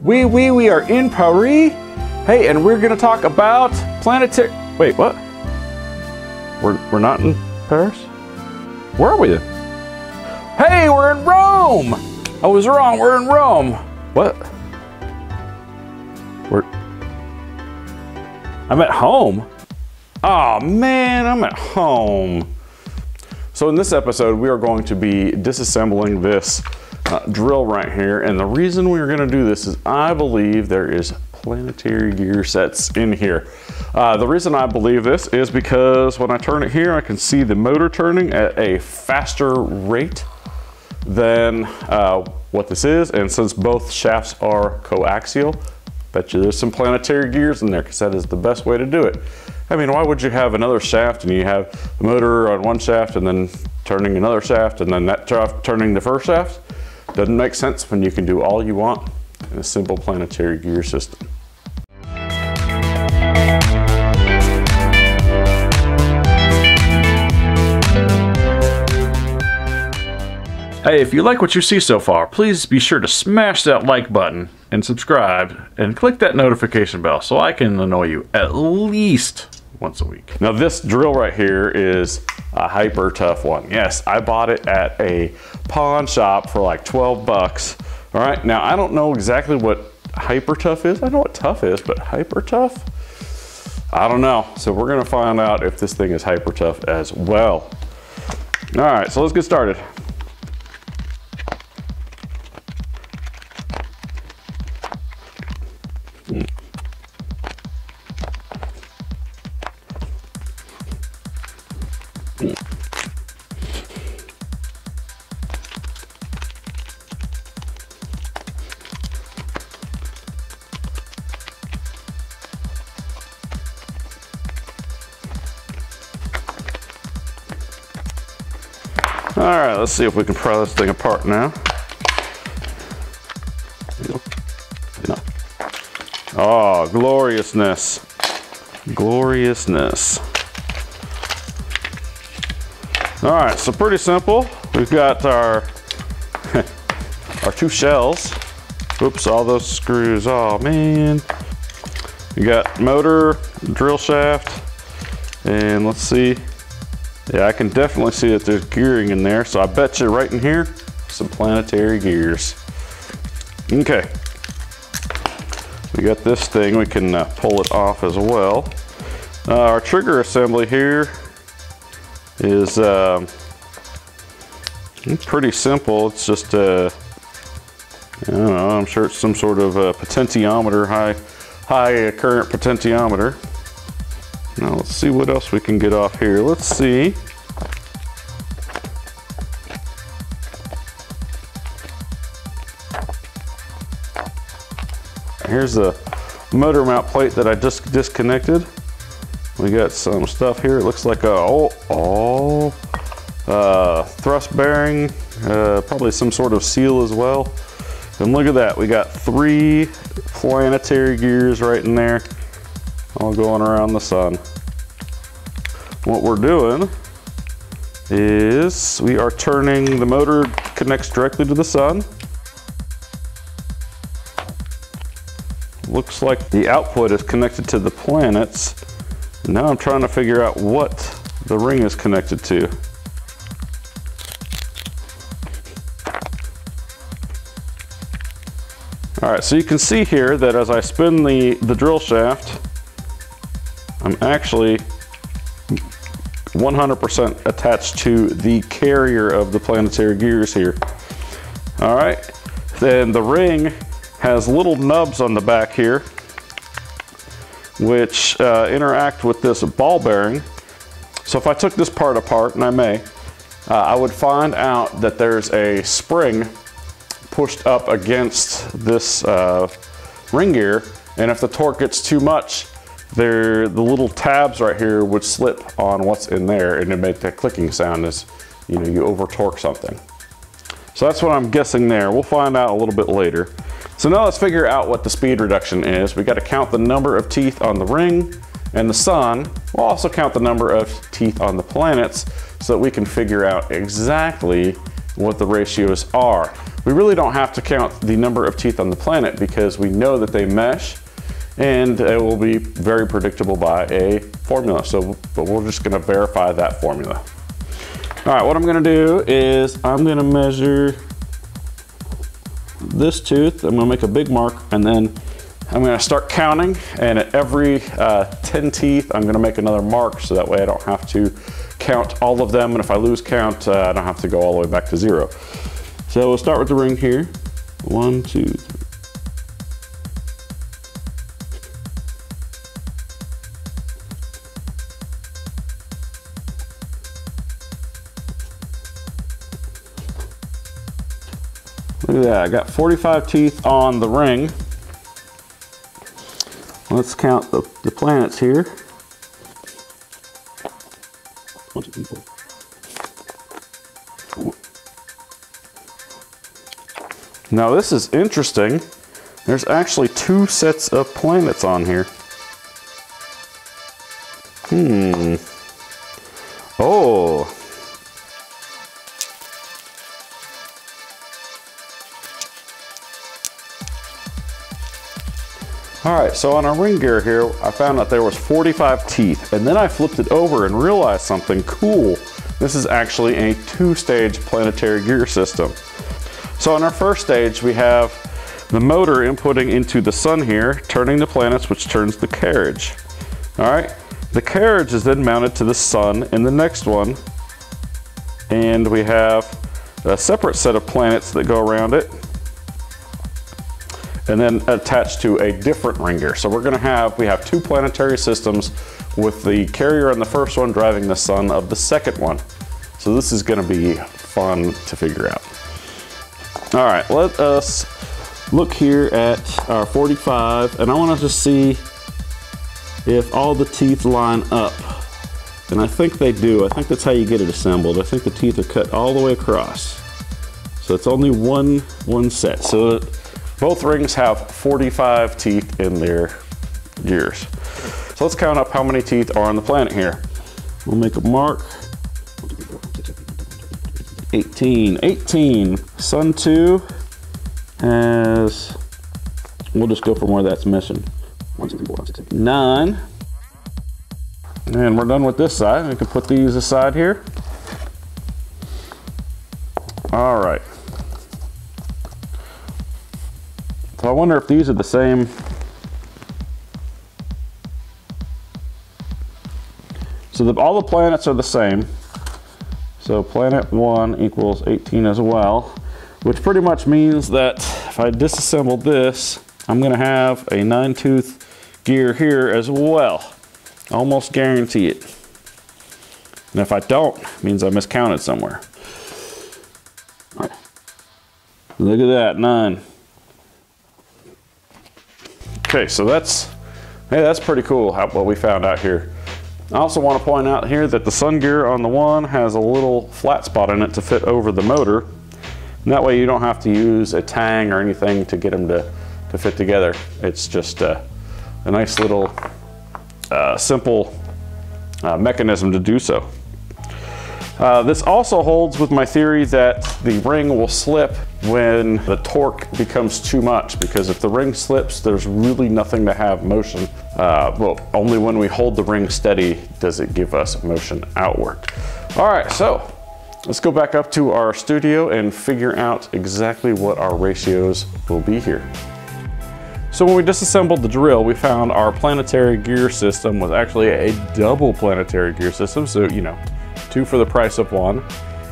We, we, we are in Paris. Hey, and we're gonna talk about planetary. Wait, what? We're, we're not in Paris? Where are we? Hey, we're in Rome! I was wrong, we're in Rome. What? We're. I'm at home. Oh man, I'm at home. So in this episode, we are going to be disassembling this uh, drill right here. And the reason we're gonna do this is I believe there is planetary gear sets in here. Uh, the reason I believe this is because when I turn it here, I can see the motor turning at a faster rate than uh, what this is. And since both shafts are coaxial, bet you there's some planetary gears in there because that is the best way to do it. I mean, why would you have another shaft and you have the motor on one shaft and then turning another shaft and then that shaft turning the first shaft? Doesn't make sense when you can do all you want in a simple planetary gear system. Hey, if you like what you see so far, please be sure to smash that like button and subscribe and click that notification bell so I can annoy you at least once a week. Now this drill right here is a hyper tough one. Yes, I bought it at a pawn shop for like 12 bucks. All right, now I don't know exactly what hyper tough is. I know what tough is, but hyper tough? I don't know. So we're gonna find out if this thing is hyper tough as well. All right, so let's get started. All right, let's see if we can pry this thing apart now. No. Oh, gloriousness. Gloriousness. All right, so pretty simple. We've got our, our two shells. Oops, all those screws. Oh man. We got motor, drill shaft, and let's see. Yeah, I can definitely see that there's gearing in there. So I bet you right in here, some planetary gears. Okay. We got this thing, we can uh, pull it off as well. Uh, our trigger assembly here is um, pretty simple. It's just a, uh, I don't know, I'm sure it's some sort of a potentiometer, high, high current potentiometer. Now let's see what else we can get off here. Let's see. Here's the motor mount plate that I just disconnected. We got some stuff here. It looks like a oh, oh uh, thrust bearing, uh, probably some sort of seal as well. And look at that, we got three planetary gears right in there, all going around the sun. What we're doing is we are turning, the motor connects directly to the sun. Looks like the output is connected to the planets. Now I'm trying to figure out what the ring is connected to. All right, so you can see here that as I spin the, the drill shaft, I'm actually 100% attached to the carrier of the planetary gears here. All right, then the ring has little nubs on the back here, which uh, interact with this ball bearing. So if I took this part apart, and I may, uh, I would find out that there's a spring pushed up against this uh, ring gear. And if the torque gets too much, the little tabs right here would slip on what's in there and it make that clicking sound as you know you over torque something. So that's what I'm guessing there. We'll find out a little bit later. So now let's figure out what the speed reduction is. We got to count the number of teeth on the ring and the sun. We'll also count the number of teeth on the planets so that we can figure out exactly what the ratios are. We really don't have to count the number of teeth on the planet because we know that they mesh and it will be very predictable by a formula. So, but we're just gonna verify that formula. All right, what I'm gonna do is I'm gonna measure this tooth. I'm gonna make a big mark and then I'm gonna start counting and at every uh, 10 teeth, I'm gonna make another mark so that way I don't have to count all of them. And if I lose count, uh, I don't have to go all the way back to zero. So we'll start with the ring here. One, two, three. At that, I got 45 teeth on the ring. Let's count the, the planets here. Now this is interesting. There's actually two sets of planets on here. Hmm. Oh, right, so on our ring gear here, I found that there was 45 teeth, and then I flipped it over and realized something cool. This is actually a two-stage planetary gear system. So on our first stage, we have the motor inputting into the sun here, turning the planets, which turns the carriage. All right, the carriage is then mounted to the sun in the next one, and we have a separate set of planets that go around it and then attached to a different ring gear. So we're gonna have, we have two planetary systems with the carrier on the first one driving the sun of the second one. So this is gonna be fun to figure out. All right, let us look here at our 45 and I wanna just see if all the teeth line up. And I think they do. I think that's how you get it assembled. I think the teeth are cut all the way across. So it's only one, one set. So both rings have 45 teeth in their gears. So let's count up how many teeth are on the planet here. We'll make a mark. 18, 18. Sun 2 has, we'll just go from where that's missing. Nine. And we're done with this side. We can put these aside here. All right. I wonder if these are the same. So the, all the planets are the same. So planet one equals 18 as well, which pretty much means that if I disassemble this, I'm gonna have a nine tooth gear here as well. Almost guarantee it. And if I don't, it means I miscounted somewhere. Look at that, nine. Okay, so that's, hey, that's pretty cool how, what we found out here. I also want to point out here that the sun gear on the one has a little flat spot in it to fit over the motor. And that way you don't have to use a tang or anything to get them to, to fit together. It's just a, a nice little uh, simple uh, mechanism to do so. Uh, this also holds with my theory that the ring will slip when the torque becomes too much because if the ring slips, there's really nothing to have motion. Uh, well, only when we hold the ring steady does it give us motion outward. All right, so let's go back up to our studio and figure out exactly what our ratios will be here. So when we disassembled the drill, we found our planetary gear system was actually a double planetary gear system. So, you know, two for the price of one.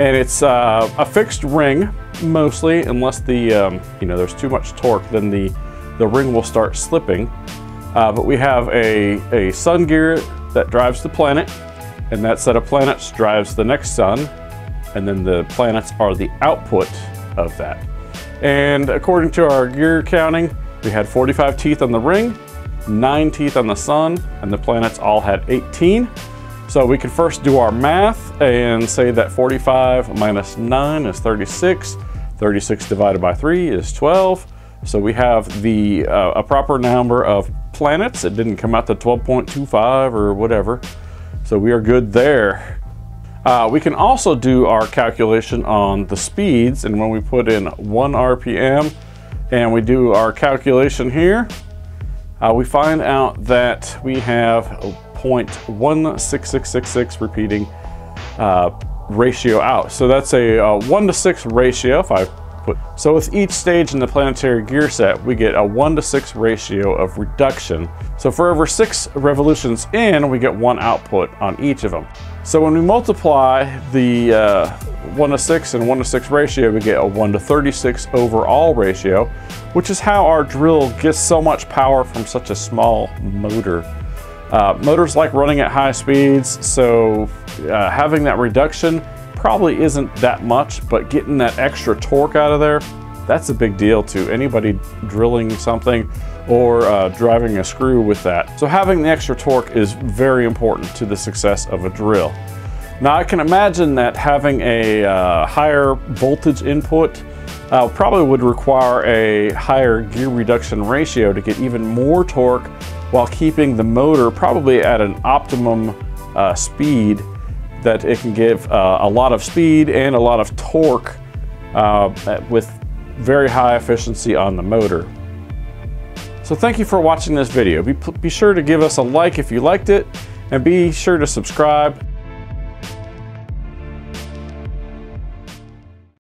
And it's uh, a fixed ring, mostly, unless the, um, you know, there's too much torque, then the, the ring will start slipping. Uh, but we have a, a sun gear that drives the planet, and that set of planets drives the next sun, and then the planets are the output of that. And according to our gear counting, we had 45 teeth on the ring, nine teeth on the sun, and the planets all had 18. So we can first do our math and say that 45 minus 9 is 36. 36 divided by 3 is 12. So we have the uh, a proper number of planets. It didn't come out to 12.25 or whatever. So we are good there. Uh, we can also do our calculation on the speeds and when we put in 1 RPM and we do our calculation here, uh, we find out that we have 0.16666 repeating uh, ratio out. So that's a, a, 1 to 6 ratio if I put. So with each stage in the planetary gear set, we get a 1 to 6 ratio of reduction. So for every 6 revolutions in, we get 1 output on each of them. So when we multiply the uh, 1 to 6 and 1 to 6 ratio, we get a 1 to 36 overall ratio, which is how our drill gets so much power from such a small motor. Uh, motors like running at high speeds, so uh, having that reduction probably isn't that much, but getting that extra torque out of there, that's a big deal to anybody drilling something or uh, driving a screw with that. So having the extra torque is very important to the success of a drill. Now I can imagine that having a uh, higher voltage input uh, probably would require a higher gear reduction ratio to get even more torque while keeping the motor probably at an optimum uh, speed that it can give uh, a lot of speed and a lot of torque uh, with very high efficiency on the motor. So thank you for watching this video. Be, be sure to give us a like if you liked it and be sure to subscribe